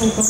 people